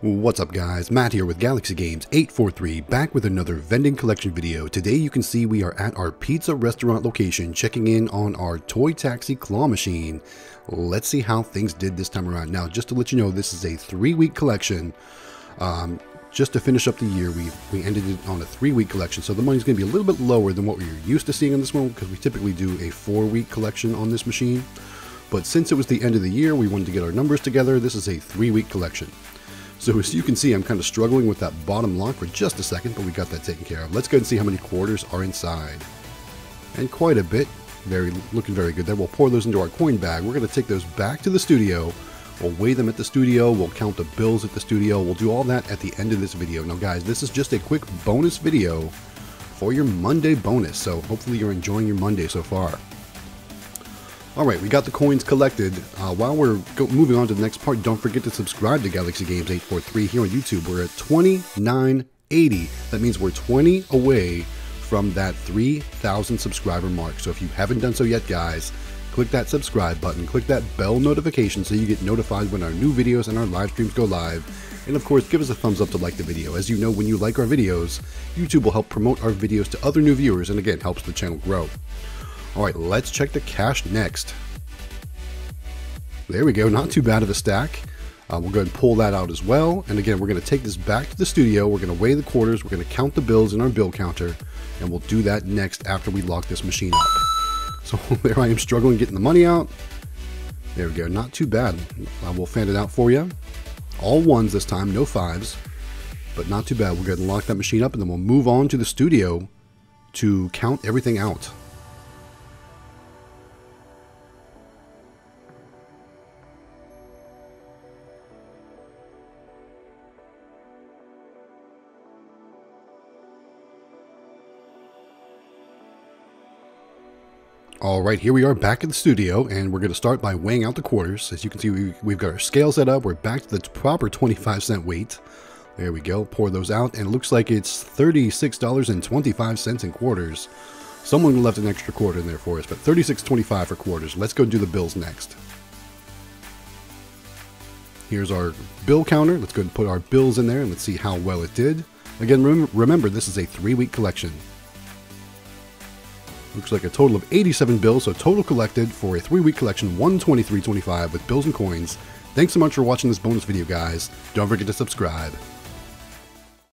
What's up guys, Matt here with Galaxy Games 843 back with another vending collection video. Today you can see we are at our pizza restaurant location checking in on our toy taxi claw machine. Let's see how things did this time around. Now just to let you know this is a three week collection. Um, just to finish up the year we we ended it on a three week collection so the money's going to be a little bit lower than what we are used to seeing on this one because we typically do a four week collection on this machine. But since it was the end of the year we wanted to get our numbers together this is a three week collection. So as you can see, I'm kind of struggling with that bottom lock for just a second, but we got that taken care of. Let's go and see how many quarters are inside. And quite a bit. Very Looking very good there. We'll pour those into our coin bag. We're going to take those back to the studio. We'll weigh them at the studio. We'll count the bills at the studio. We'll do all that at the end of this video. Now guys, this is just a quick bonus video for your Monday bonus. So hopefully you're enjoying your Monday so far. Alright, we got the coins collected. Uh, while we're moving on to the next part, don't forget to subscribe to Galaxy Games 843 here on YouTube. We're at 2980. That means we're 20 away from that 3,000 subscriber mark. So if you haven't done so yet, guys, click that subscribe button, click that bell notification so you get notified when our new videos and our live streams go live. And of course, give us a thumbs up to like the video. As you know, when you like our videos, YouTube will help promote our videos to other new viewers and again, helps the channel grow. Alright, let's check the cash next. There we go, not too bad of a stack. Uh, we'll go and pull that out as well. And again, we're going to take this back to the studio. We're going to weigh the quarters. We're going to count the bills in our bill counter. And we'll do that next after we lock this machine up. So there I am struggling getting the money out. There we go, not too bad. I will fan it out for you. All ones this time, no fives. But not too bad. We'll go ahead and lock that machine up and then we'll move on to the studio to count everything out. All right, here we are back in the studio, and we're going to start by weighing out the quarters. As you can see, we, have got our scale set up. We're back to the proper 25 cent weight. There we go. Pour those out, and it looks like it's $36.25 in quarters. Someone left an extra quarter in there for us, but $36.25 for quarters. Let's go do the bills next. Here's our bill counter. Let's go and put our bills in there, and let's see how well it did. Again, rem remember, this is a three-week collection. Looks like a total of 87 bills, so total collected for a three-week collection, 123.25 with bills and coins. Thanks so much for watching this bonus video, guys. Don't forget to subscribe.